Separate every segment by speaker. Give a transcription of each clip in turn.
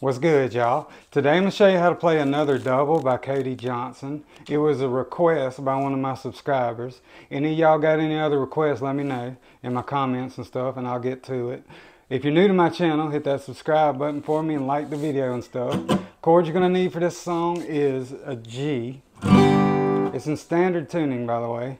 Speaker 1: What's good, y'all? Today I'm going to show you how to play another double by Cody Johnson. It was a request by one of my subscribers. Any y'all got any other requests, let me know in my comments and stuff and I'll get to it. If you're new to my channel, hit that subscribe button for me and like the video and stuff. Chord you're going to need for this song is a G. It's in standard tuning, by the way.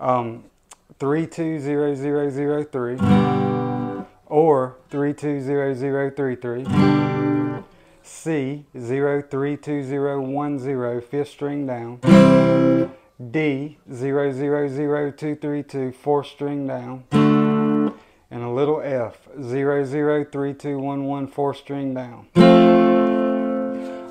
Speaker 1: Um, 320003 or 320033. C 032010 fifth string down. D 000232 fourth string down. And a little F 003211 fourth string down.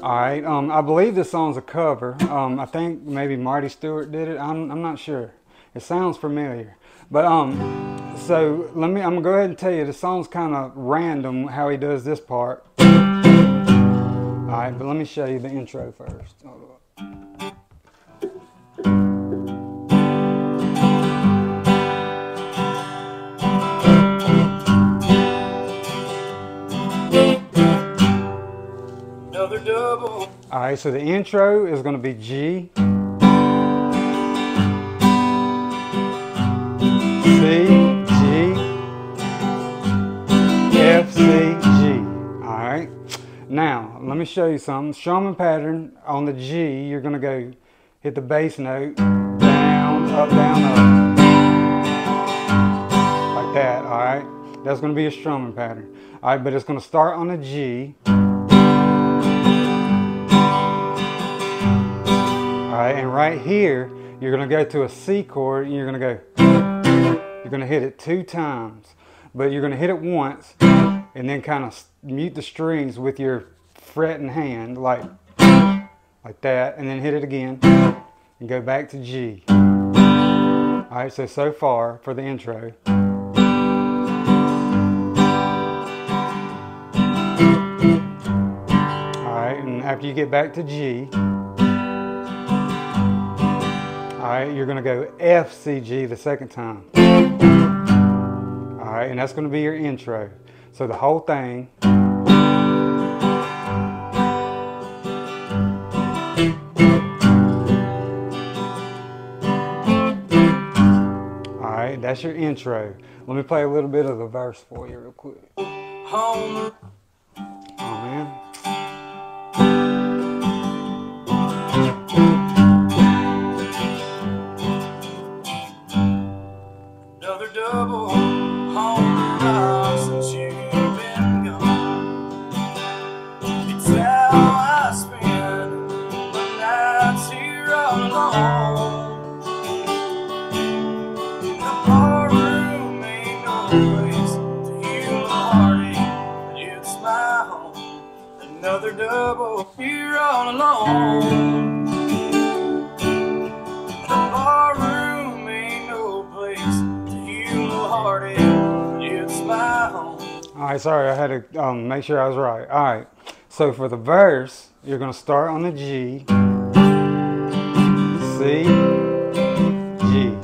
Speaker 1: Alright, um, I believe this song's a cover. Um, I think maybe Marty Stuart did it. I'm, I'm not sure. It sounds familiar. But um, so let me, I'm gonna go ahead and tell you the song's kind of random how he does this part. All right, but let me show you the intro first. Another double. All right, so the intro is going to be G, me show you something. Strumming pattern on the G, you're to go hit the bass note, down, up, down, up. Like that, all right? That's to be a strumming pattern. All right, but it's to start on the G. All right, and right here, you're to go to a C chord and you're to go, you're to hit it two times. But you're to hit it once and then kind of mute the strings with your fretting hand like like that and then hit it again and go back to G. Alright, so so far for the intro. Alright, and after you get back to G, alright, you're going to go F, C, G the second time. Alright, and that's going to be your intro. So the whole thing. That's your intro. Let me play a little bit of the verse for you real quick. All alone. Room ain't no place to heal a heartache. It's my home. All right, sorry, I had to um, make sure I was right. All right, so for the verse, you're gonna start on the G, C, G.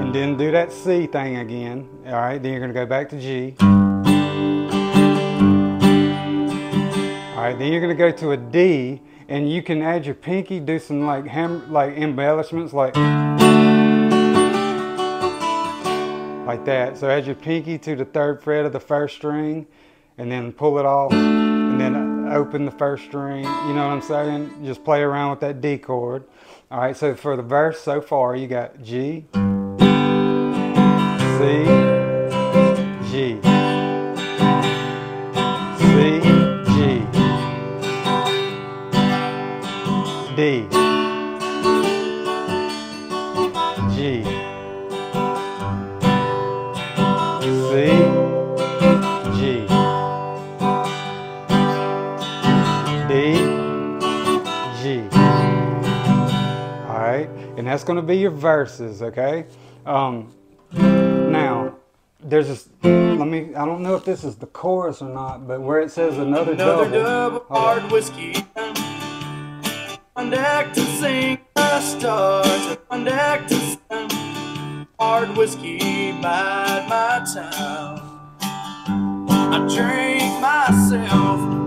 Speaker 1: And then do that C thing again. All right, then you're gonna go back to G. All right, then you're gonna go to a D and you can add your pinky, do some like ham, like embellishments like like that. So add your pinky to the third fret of the first string and then pull it off and then open the first string. You know what I'm saying? Just play around with that D chord. All right, so for the verse so far, you got G, C, that's going to be your verses okay? Um, now there's this let me i don't know if this is the chorus or not but where it says another, another double, double hard whiskey. Deck to sing the stars, deck to sing hard whiskey, my town.
Speaker 2: I drink myself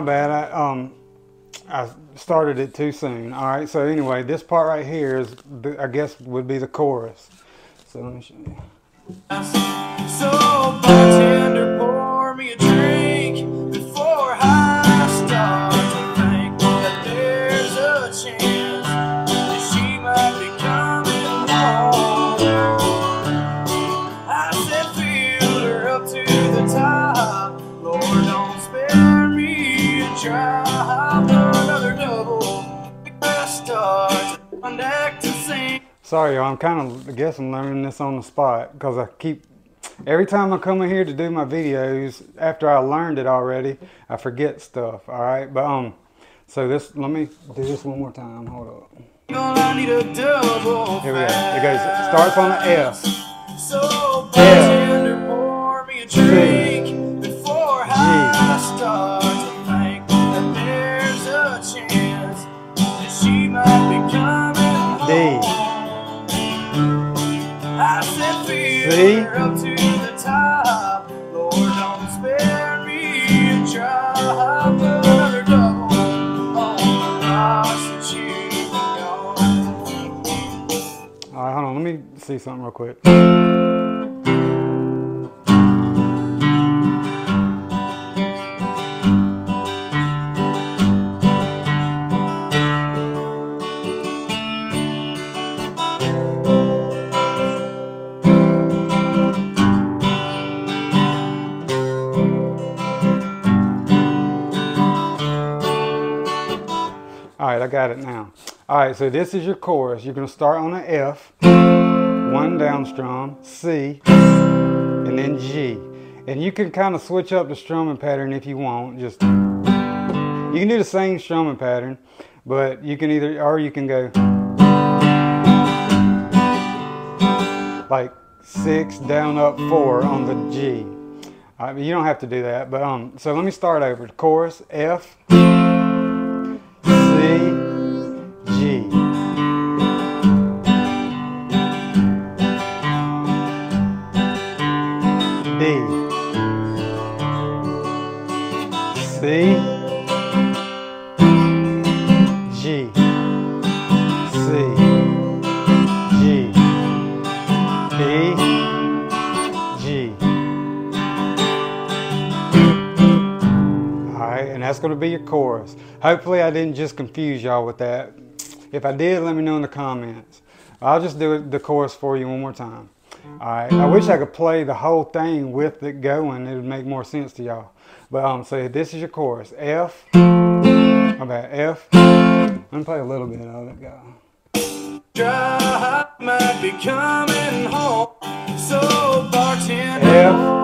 Speaker 2: my
Speaker 1: bad. I um, I started it too soon. All right, so anyway, this part right here is, the, I guess, would be the chorus. So let me show you.
Speaker 2: So
Speaker 1: Sorry. I'm kind of, I guess I'm learning this on the spot because I keep, every time I come in here to do my videos, after I learned it already, I forget stuff. All right, but um, so this, let me do this one more time. Hold up.
Speaker 2: I need a double
Speaker 1: Here we go. It goes. Starts on the F.
Speaker 2: So bartender, pour me a drink before I start
Speaker 1: see something real quick. All right, I got it now. All right, so this is your chorus. You're gonna start on an F, one down strum, C, and then G. And you can kind of switch up the strumming pattern if you want. Just you can do the same strumming pattern, but you can either or you can go like six down up four on the G. Right, you don't have to do that, but um. So let me start over. Chorus F. that's going to be your chorus. Hopefully I didn't just confuse y'all with that. If I did, let me know in the comments. I'll just do the chorus for you one more time. Alright, I wish I could play the whole thing with it going. It would make more sense to y'all. But um, so this is your chorus. F, bad, F. Let me play a little bit of it, go.
Speaker 2: Drop might be coming home. So bartender,
Speaker 1: F,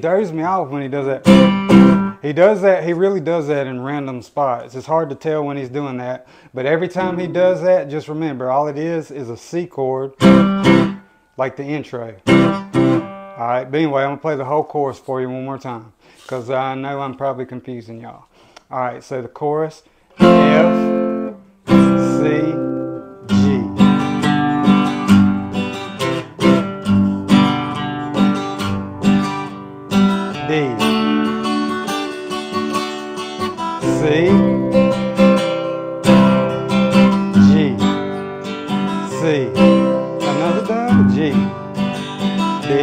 Speaker 1: Does me off when he does that. He does that, he really does that in random spots. It's hard to tell when he's doing that. But every time he does that, just remember, all it is is a C chord, like the intro. Alright, but anyway, I'm to play the whole chorus for you one more time. Because I know I'm probably confusing y'all. Alright, so the chorus, F, C, D. C. G. C. Another double G. D.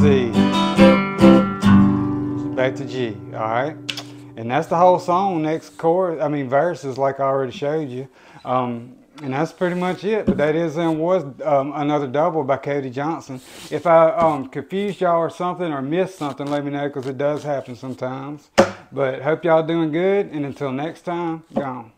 Speaker 1: C. Back to G. All right. And that's the whole song. Next chorus, I mean verses, like I already showed you. Um, And that's pretty much it. But that is and was um, another double by Cody Johnson. If I um, confused y'all or something or missed something, let me know because it does happen sometimes. But hope y'all doing good. And until next time, gone.